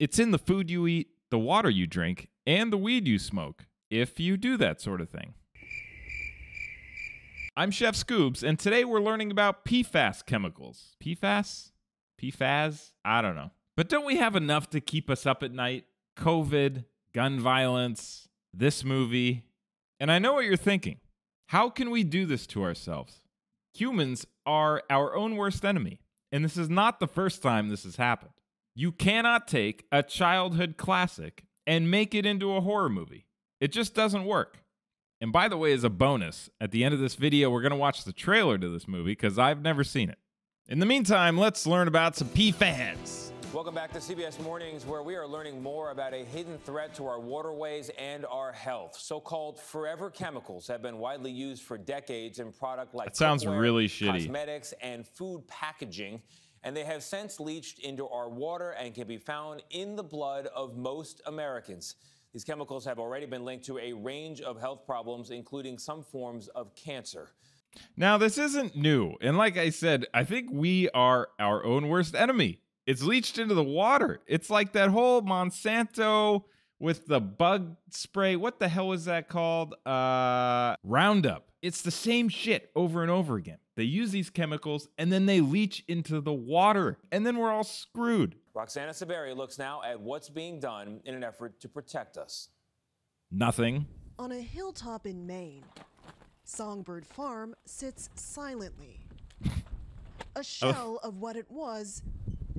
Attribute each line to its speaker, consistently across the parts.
Speaker 1: It's in the food you eat, the water you drink, and the weed you smoke, if you do that sort of thing. I'm Chef Scubes, and today we're learning about PFAS chemicals. PFAS? PFAS? I don't know. But don't we have enough to keep us up at night? COVID, gun violence, this movie. And I know what you're thinking. How can we do this to ourselves? Humans are our own worst enemy, and this is not the first time this has happened. You cannot take a childhood classic and make it into a horror movie. It just doesn't work. And by the way, as a bonus, at the end of this video, we're going to watch the trailer to this movie because I've never seen it. In the meantime, let's learn about some PFAS.
Speaker 2: Welcome back to CBS Mornings, where we are learning more about a hidden threat to our waterways and our health. So-called forever chemicals have been widely used for decades in product like
Speaker 1: that sounds really shitty.
Speaker 2: cosmetics, and food packaging. And they have since leached into our water and can be found in the blood of most Americans. These chemicals have already been linked to a range of health problems, including some forms of cancer.
Speaker 1: Now, this isn't new. And like I said, I think we are our own worst enemy. It's leached into the water. It's like that whole Monsanto with the bug spray. What the hell is that called? Uh, Roundup. It's the same shit over and over again. They use these chemicals and then they leach into the water, and then we're all screwed.
Speaker 2: Roxana Saberi looks now at what's being done in an effort to protect us.
Speaker 1: Nothing.
Speaker 3: On a hilltop in Maine, Songbird Farm sits silently. A shell of what it was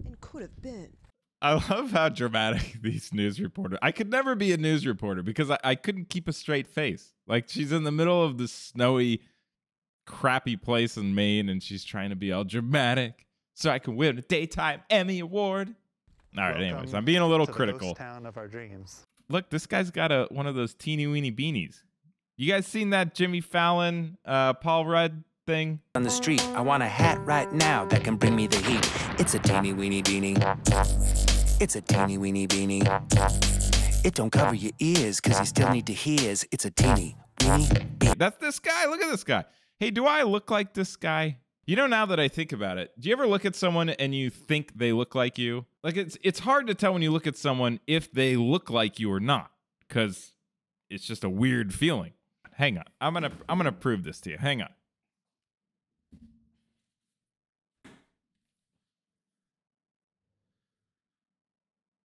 Speaker 3: and could have been.
Speaker 1: I love how dramatic these news reporters. I could never be a news reporter because I, I couldn't keep a straight face. Like she's in the middle of this snowy, crappy place in Maine, and she's trying to be all dramatic so I can win a daytime Emmy award. All right,
Speaker 4: Welcome
Speaker 1: anyways, I'm being a little
Speaker 4: to the
Speaker 1: critical.
Speaker 4: ghost town of our dreams.
Speaker 1: Look, this guy's got a one of those teeny weeny beanies. You guys seen that Jimmy Fallon, uh, Paul Rudd thing?
Speaker 5: On the street, I want a hat right now that can bring me the heat. It's a teeny weeny beanie. It's a teeny weeny beanie. It don't cover your ears, cause you still need to hears. It's a teeny weeny beanie.
Speaker 1: That's this guy. Look at this guy. Hey, do I look like this guy? You know, now that I think about it, do you ever look at someone and you think they look like you? Like it's it's hard to tell when you look at someone if they look like you or not, because it's just a weird feeling. Hang on. I'm gonna I'm gonna prove this to you. Hang on.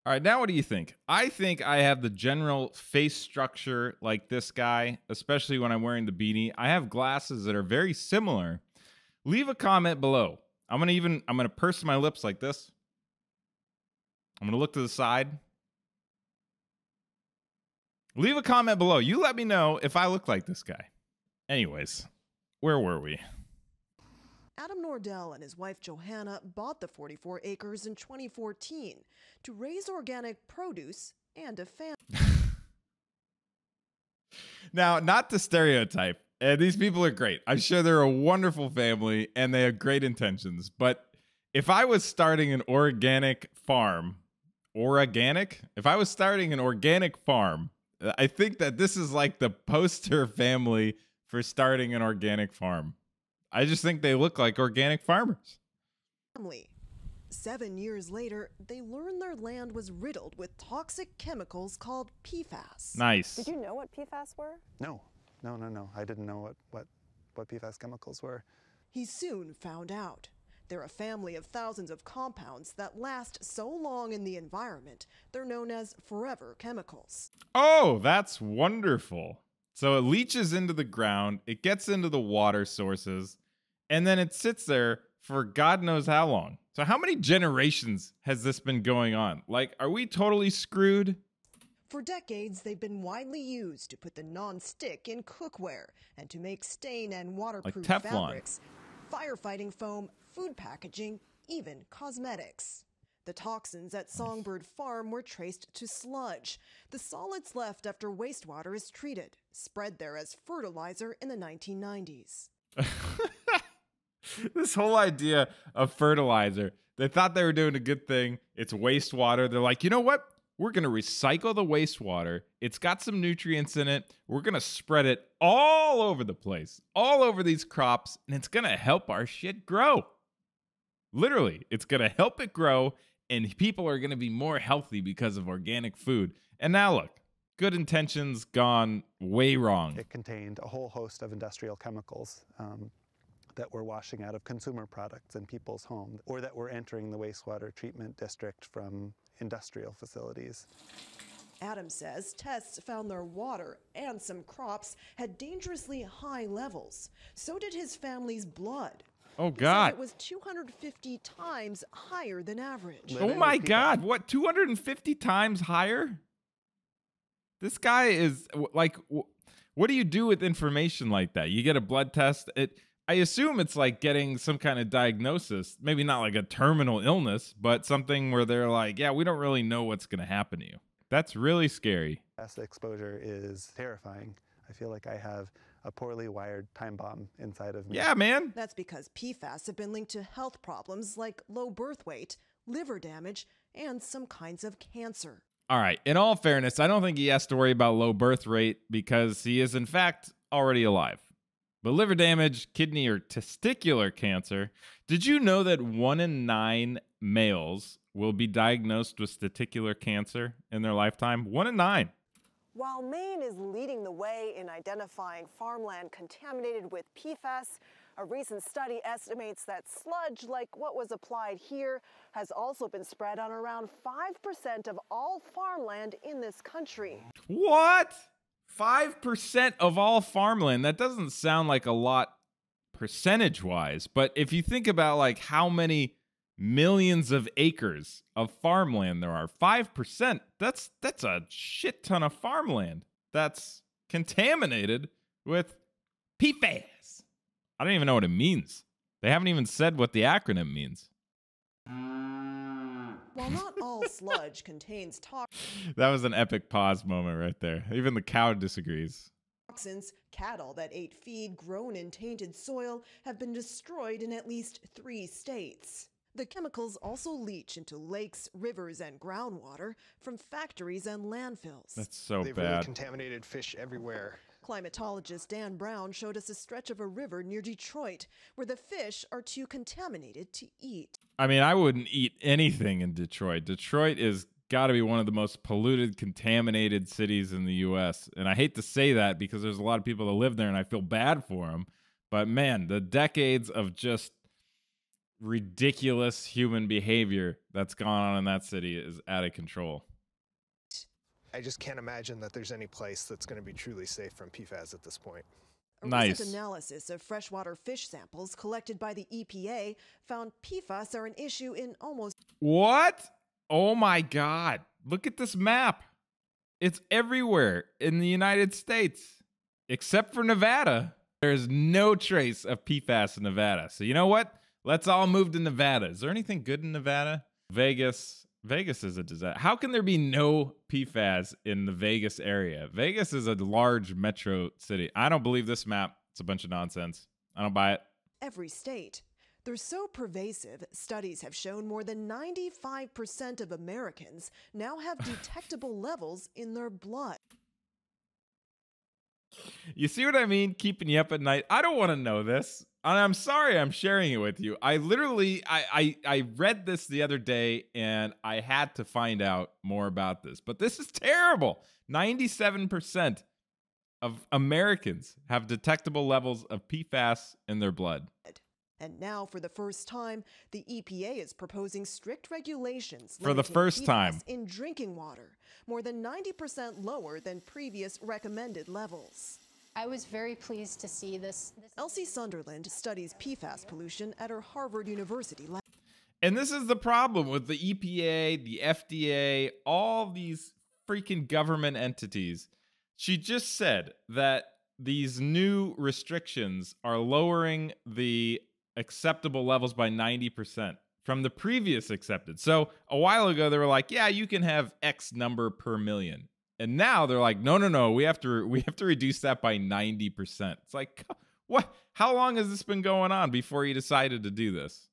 Speaker 1: All right, now what do you think? I think I have the general face structure like this guy, especially when I'm wearing the beanie. I have glasses that are very similar. Leave a comment below. I'm going to even I'm going to purse my lips like this. I'm going to look to the side. Leave a comment below. You let me know if I look like this guy. Anyways, where were we?
Speaker 3: Adam Nordell and his wife Johanna bought the 44 acres in 2014 to raise organic produce and a family.
Speaker 1: now, not to stereotype, and these people are great. I'm sure they're a wonderful family and they have great intentions. But if I was starting an organic farm, organic, if I was starting an organic farm, I think that this is like the poster family for starting an organic farm. I just think they look like organic farmers.
Speaker 3: Family. Seven years later, they learned their land was riddled with toxic chemicals called PFAS.
Speaker 1: Nice.
Speaker 6: Did you know what PFAS were?
Speaker 4: No, no, no, no. I didn't know what, what, what PFAS chemicals were.
Speaker 3: He soon found out. They're a family of thousands of compounds that last so long in the environment, they're known as forever chemicals.
Speaker 1: Oh, that's wonderful. So it leaches into the ground, it gets into the water sources, and then it sits there for God knows how long. So, how many generations has this been going on? Like, are we totally screwed?
Speaker 3: For decades, they've been widely used to put the non-stick in cookware and to make stain and waterproof
Speaker 1: like
Speaker 3: fabrics, firefighting foam, food packaging, even cosmetics. The toxins at Songbird Farm were traced to sludge, the solids left after wastewater is treated, spread there as fertilizer in the 1990s.
Speaker 1: this whole idea of fertilizer, they thought they were doing a good thing. It's wastewater. They're like, you know what? We're going to recycle the wastewater. It's got some nutrients in it. We're going to spread it all over the place, all over these crops, and it's going to help our shit grow. Literally, it's going to help it grow and people are going to be more healthy because of organic food. And now look, good intentions gone way wrong.
Speaker 4: It contained a whole host of industrial chemicals um, that were washing out of consumer products in people's homes or that were entering the wastewater treatment district from industrial facilities.
Speaker 3: Adam says tests found their water and some crops had dangerously high levels. So did his family's blood.
Speaker 1: Oh
Speaker 3: He
Speaker 1: God.
Speaker 3: It was 250 times higher than average.
Speaker 1: Oh my God. What, 250 times higher? This guy is like, what do you do with information like that? You get a blood test. It, I assume it's like getting some kind of diagnosis, maybe not like a terminal illness, but something where they're like, yeah, we don't really know what's going to happen to you. That's really scary.
Speaker 4: Acid exposure is terrifying. I feel like I have a poorly wired time bomb inside of me.
Speaker 1: Yeah, man.
Speaker 3: That's because PFAS have been linked to health problems like low birth weight, liver damage, and some kinds of cancer.
Speaker 1: All right. In all fairness, I don't think he has to worry about low birth rate because he is, in fact, already alive. But liver damage, kidney, or testicular cancer, did you know that one in nine males will be diagnosed with testicular cancer in their lifetime? One in nine.
Speaker 3: While Maine is leading the way in identifying farmland contaminated with PFAS, a recent study estimates that sludge, like what was applied here, has also been spread on around 5% of all farmland in this country.
Speaker 1: What? 5% of all farmland. That doesn't sound like a lot percentage wise, but if you think about like how many millions of acres of farmland there are, 5%, that's that's a shit ton of farmland. That's contaminated with PFAS. I don't even know what it means. They haven't even said what the acronym means.
Speaker 3: While not all sludge contains toxins.
Speaker 1: That was an epic pause moment right there. Even the cow disagrees.
Speaker 3: toxins, cattle that ate feed grown in tainted soil have been destroyed in at least three states. The chemicals also leach into lakes, rivers, and groundwater from factories and landfills.
Speaker 1: That's so
Speaker 6: They've really
Speaker 1: bad.
Speaker 6: contaminated fish everywhere.
Speaker 3: Climatologist Dan Brown showed us a stretch of a river near Detroit where the fish are too contaminated to eat.
Speaker 1: I mean, I wouldn't eat anything in Detroit. Detroit is got to be one of the most polluted, contaminated cities in the U.S. And I hate to say that because there's a lot of people that live there, and I feel bad for them. But man, the decades of just ridiculous human behavior that's gone on in that city is out of control.
Speaker 6: I just can't imagine that there's any place that's going to be truly safe from PFAS at this point.
Speaker 3: A
Speaker 1: Nice.
Speaker 3: recent analysis of freshwater fish samples collected by the EPA found PFAS are an issue in almost
Speaker 1: What? Oh my God. Look at this map. It's everywhere in the United States, except for Nevada. There's no trace of PFAS in Nevada. So, you know what? Let's all move to Nevada. Is there anything good in Nevada? Vegas. Vegas is a disaster. How can there be no PFAS in the Vegas area? Vegas is a large metro city. I don't believe this map. It's a bunch of nonsense. I don't buy it.
Speaker 3: every state. They're so pervasive, studies have shown more than 95% of Americans now have detectable levels in their blood.
Speaker 1: You see what I mean? Keeping you up at night. I don't want to know this. And I'm sorry I'm sharing it with you. I literally I, I I read this the other day and I had to find out more about this. But this is terrible. 97% of Americans have detectable levels of PFAS in their blood.
Speaker 3: And now, for the first time, the EPA is proposing strict regulations
Speaker 1: For the first
Speaker 3: PFAS
Speaker 1: time.
Speaker 3: in drinking water, more than 90% lower than previous recommended levels.
Speaker 7: I was very pleased to see this. this
Speaker 3: Elsie Sunderland studies PFAS pollution at her Harvard University lab.
Speaker 1: And this is the problem with the EPA, the FDA, all these freaking government entities. She just said that these new restrictions are lowering the acceptable levels by 90% from the previous accepted. So a while ago they were like, yeah, you can have X number per million. And now they're like, no, no, no, we have to we have to reduce that by 90%. It's like what how long has this been going on before you decided to do this?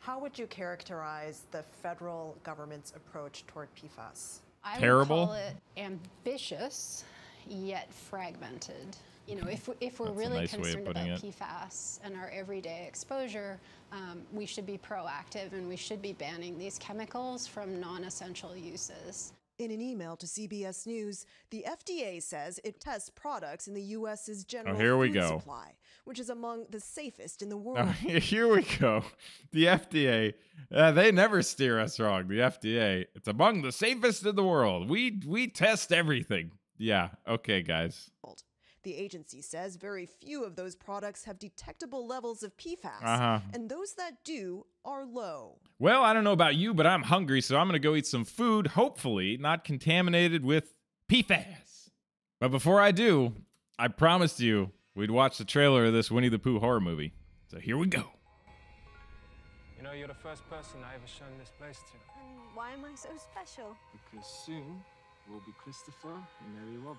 Speaker 8: How would you characterize the federal government's approach toward PFAS?
Speaker 7: I
Speaker 1: Terrible?
Speaker 7: would call it ambitious, yet fragmented. you know, if, if we're
Speaker 1: That's
Speaker 7: really
Speaker 1: nice
Speaker 7: concerned about
Speaker 1: it.
Speaker 7: PFAS and our everyday exposure, um, we should be proactive and we should be banning these chemicals from non-essential uses.
Speaker 3: In an email to CBS News, the FDA says it tests products in the U.S.'s general
Speaker 1: Oh, here we
Speaker 3: food
Speaker 1: go.
Speaker 3: supply, which is among the safest in the world.
Speaker 1: Oh, here we go. The FDA, uh, they never steer us wrong. The FDA, it's among the safest in the world. We we test everything. Yeah. Okay, guys.
Speaker 3: The agency says very few of those products have detectable levels of PFAS,
Speaker 1: Uh-huh.
Speaker 3: and those that do are low.
Speaker 1: Well, I don't know about you, but I'm hungry, so I'm gonna go eat some food. Hopefully, not contaminated with PFAS. But before I do, I promised you we'd watch the trailer of this Winnie the Pooh horror movie. So here we go.
Speaker 9: You know, you're the first person I ever shown this place to.
Speaker 10: And why am I so special?
Speaker 9: Because soon we'll be Christopher and Mary Robin.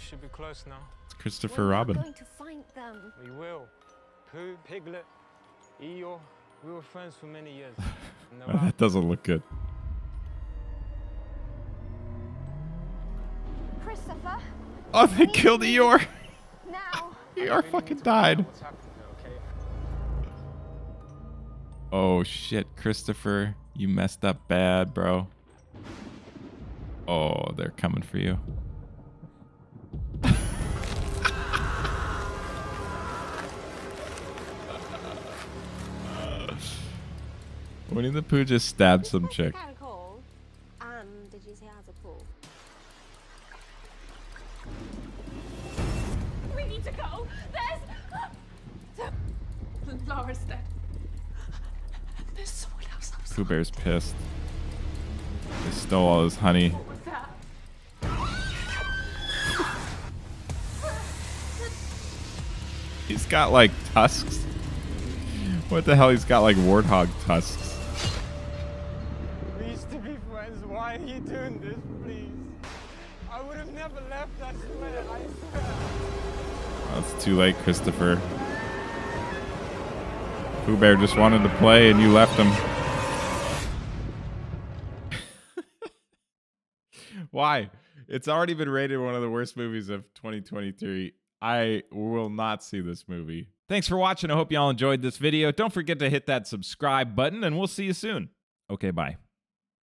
Speaker 9: You should be close now.
Speaker 1: It's Christopher
Speaker 10: We're
Speaker 1: Robin.
Speaker 10: not going to find them.
Speaker 9: We will. Pooh, Piglet, Eeyore, we were friends for many years. And they're
Speaker 1: Oh,
Speaker 9: out
Speaker 1: that doesn't look good.
Speaker 10: Christopher,
Speaker 1: Oh, they killed Eeyore.
Speaker 10: now.
Speaker 1: Eeyore fucking died.
Speaker 9: what's happening?
Speaker 1: Oh shit, Christopher, you messed up bad, bro. Oh, they're coming for you. Winnie the Pooh just stabbed some chick.
Speaker 10: Kind of cold. And did you say it has a pool? We need to go. There's. Laura's dead. There's someone else.
Speaker 1: Pooh Bear's pissed. They stole all his honey.
Speaker 10: What was that?
Speaker 1: He's got like tusks. What the hell? He's got like warthog tusks.
Speaker 9: Left,
Speaker 1: it's too late, Christopher. Pooh Bear just wanted to play and you left him. Why? It's already been rated one of the worst movies of 2023. I will not see this movie. Thanks for watching. I hope y'all enjoyed this video. Don't forget to hit that subscribe button and we'll see you soon. Okay, bye.